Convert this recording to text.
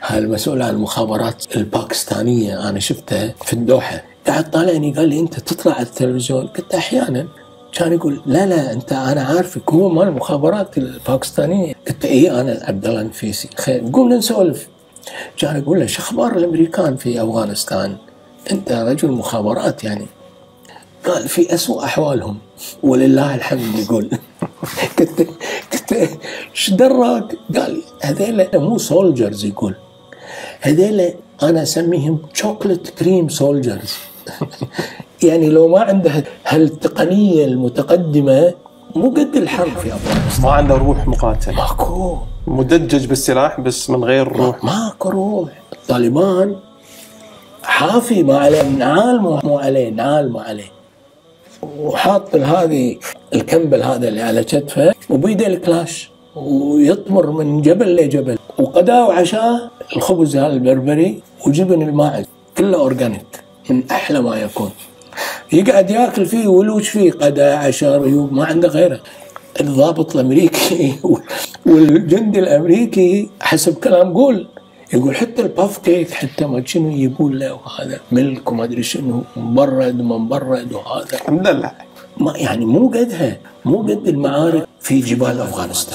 هذا المسؤول عن المخابرات الباكستانية أنا شفته في الدوحة. قاعد طالعني قال لي أنت تطلع على التلفزيون؟ قلت أحيانا. كان يقول لا لا أنت أنا عارفك هو مال المخابرات الباكستانية. قلت إي أنا عبد الله النفيسي خير قمنا نسولف. كان يقول له شو أخبار الأمريكان في أفغانستان؟ أنت رجل مخابرات يعني. قال في أسوأ أحوالهم. ولله الحمد. يقول. قلت إيش دراك؟ قال هذيلا مو soldiers يقول. هذيلا أنا أسميهم chocolate cream soldiers يعني لو ما عنده هالتقنية المتقدمة مو قد الحرب في افغانستان ما عنده روح مقاتل. ماكو. مدجج بالسلاح بس من غير روح. ماكو روح. الطالبان حافي ما عليه نعال مو مو عليه نعال مو عليه. وحاط هذه الكمبل هذا اللي على كتفه وبيده الكلاش ويطمر من جبل لجبل وغداه وعشاء الخبز هذا البربري وجبن الماعز كله اورجانيك من أحلى ما يكون. يقعد ياكل فيه ولوش فيه غداء عشاء ريوب ما عنده غيره. الضابط الأمريكي والجندي الأمريكي حسب كلام قول يقول حتى الباف كيك حتى ما شنو يقول له وهذا ملك وما أدري شنو مبرد وما مبرد وهذا. مدلع ما يعني مو قدها مو قد المعارك في جبال أفغانستان.